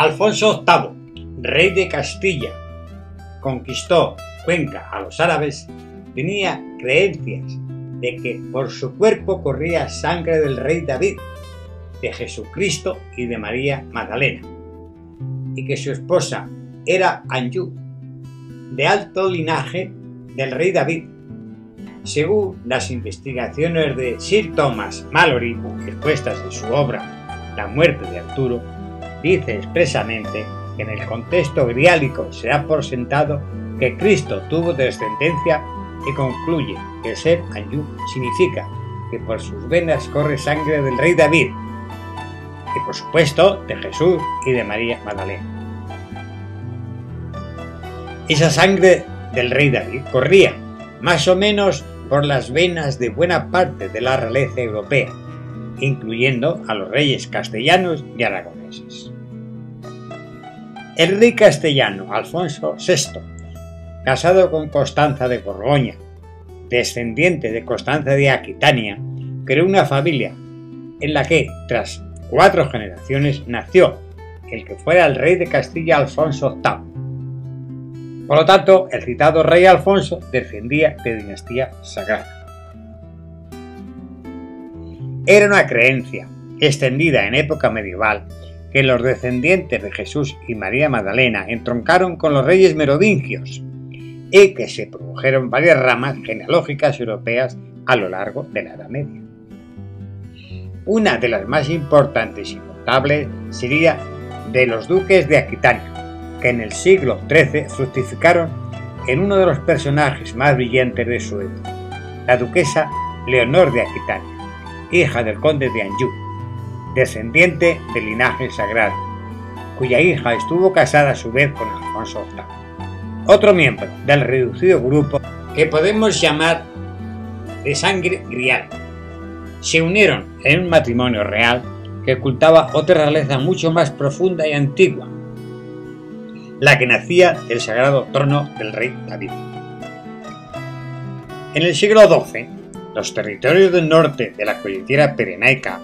Alfonso VIII, rey de Castilla, conquistó Cuenca a los árabes, tenía creencias de que por su cuerpo corría sangre del rey David, de Jesucristo y de María Magdalena, y que su esposa era Anjú, de alto linaje del rey David. Según las investigaciones de Sir Thomas Mallory, expuestas en su obra La muerte de Arturo, dice expresamente que en el contexto griálico se da por sentado que Cristo tuvo descendencia y concluye que ser Anjú significa que por sus venas corre sangre del rey David y por supuesto de Jesús y de María Magdalena. Esa sangre del rey David corría más o menos por las venas de buena parte de la realeza europea, incluyendo a los reyes castellanos y aragoneses. El rey castellano Alfonso VI, casado con Constanza de Borgoña, descendiente de Constanza de Aquitania, creó una familia en la que, tras cuatro generaciones, nació el que fuera el rey de Castilla Alfonso VIII. Por lo tanto, el citado rey Alfonso descendía de dinastía sagrada. Era una creencia extendida en época medieval que los descendientes de Jesús y María Magdalena entroncaron con los reyes merovingios y que se produjeron varias ramas genealógicas europeas a lo largo de la Edad Media. Una de las más importantes y notables sería de los duques de Aquitania, que en el siglo XIII fructificaron en uno de los personajes más brillantes de su época, la duquesa Leonor de Aquitania, hija del conde de Anjou, descendiente del linaje sagrado, cuya hija estuvo casada a su vez con Alfonso VIII. Otro miembro del reducido grupo que podemos llamar de sangre grial. Se unieron en un matrimonio real que ocultaba otra realeza mucho más profunda y antigua, la que nacía del sagrado trono del rey David. En el siglo XII, los territorios del norte de la cordillera Pirenaica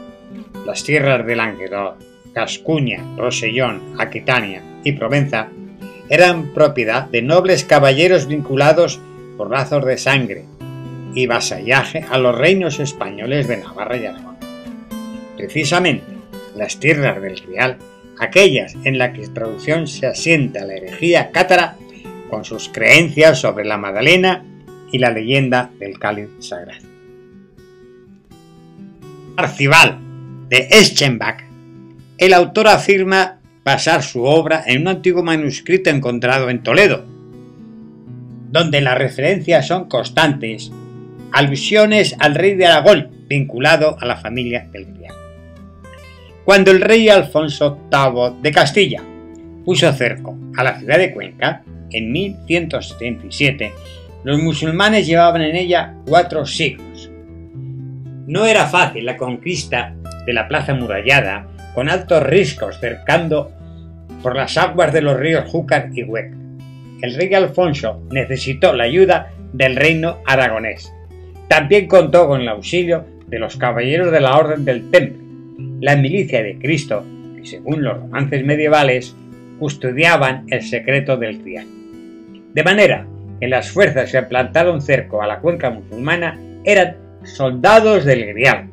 las tierras de Languedoc, Gascuña, Rosellón, Aquitania y Provenza eran propiedad de nobles caballeros vinculados por lazos de sangre y vasallaje a los reinos españoles de Navarra y Aragón. Precisamente, las tierras del Real, aquellas en las que traducción se asienta la herejía cátara con sus creencias sobre la Magdalena y la leyenda del cáliz sagrado. Arcibal de Eschenbach, el autor afirma basar su obra en un antiguo manuscrito encontrado en Toledo, donde las referencias son constantes, alusiones al rey de Aragón vinculado a la familia del Grial. Cuando el rey Alfonso VIII de Castilla puso cerco a la ciudad de Cuenca en 1177, los musulmanes llevaban en ella cuatro siglos. No era fácil la conquista de la plaza murallada, con altos riscos cercando por las aguas de los ríos Júcar y Huec. El rey Alfonso necesitó la ayuda del reino aragonés. También contó con el auxilio de los caballeros de la Orden del Temple, la milicia de Cristo, que según los romances medievales custodiaban el secreto del triángulo. De manera que las fuerzas que plantaron cerco a la cuenca musulmana eran soldados del Grial,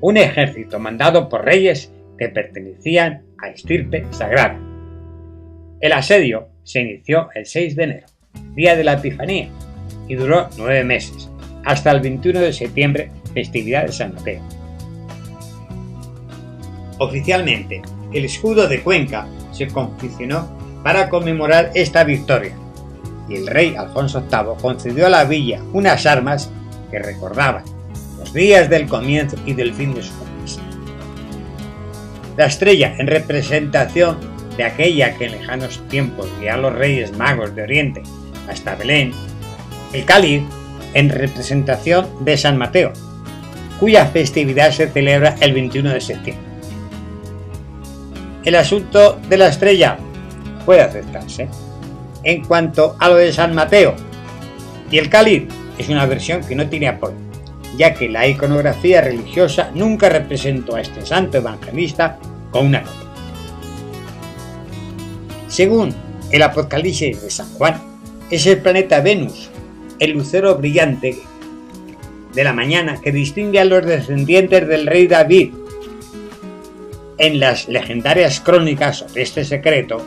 un ejército mandado por reyes que pertenecían a estirpe sagrada. El asedio se inició el 6 de enero, día de la Epifanía, y duró nueve meses, hasta el 21 de septiembre, festividad de San Mateo. Oficialmente, el escudo de Cuenca se confeccionó para conmemorar esta victoria, y el rey Alfonso VIII concedió a la villa unas armas que recordaban días del comienzo y del fin de su conquista. La estrella en representación de aquella que en lejanos tiempos guía a los reyes magos de Oriente hasta Belén, el cáliz en representación de San Mateo, cuya festividad se celebra el 21 de septiembre. El asunto de la estrella puede aceptarse. En cuanto a lo de San Mateo y el cáliz, es una versión que no tiene apoyo ya que la iconografía religiosa nunca representó a este santo evangelista con una copa. Según el Apocalipsis de San Juan, es el planeta Venus, el lucero brillante de la mañana que distingue a los descendientes del rey David. En las legendarias crónicas sobre este secreto,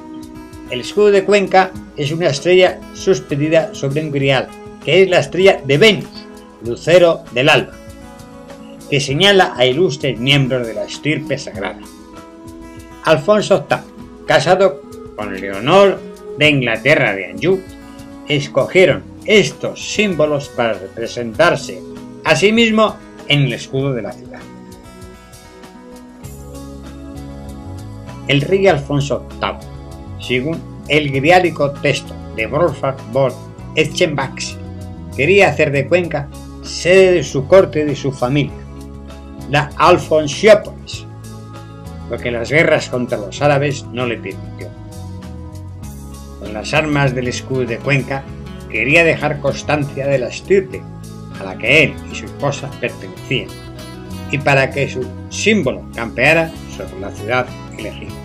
el escudo de Cuenca es una estrella suspendida sobre un grial, que es la estrella de Venus, lucero del alba, que señala a ilustres miembros de la estirpe sagrada. Alfonso VIII, casado con Leonor de Inglaterra de Anjou, escogieron estos símbolos para representarse a sí mismo en el escudo de la ciudad. El rey Alfonso VIII, según el griálico texto de Wolfgang von Eschenbach, quería hacer de Cuenca sede de su corte y de su familia, la Alfonsiópolis, lo que las guerras contra los árabes no le permitió. Con las armas del escudo de Cuenca quería dejar constancia de la estirpe a la que él y su esposa pertenecían, y para que su símbolo campeara sobre la ciudad elegida.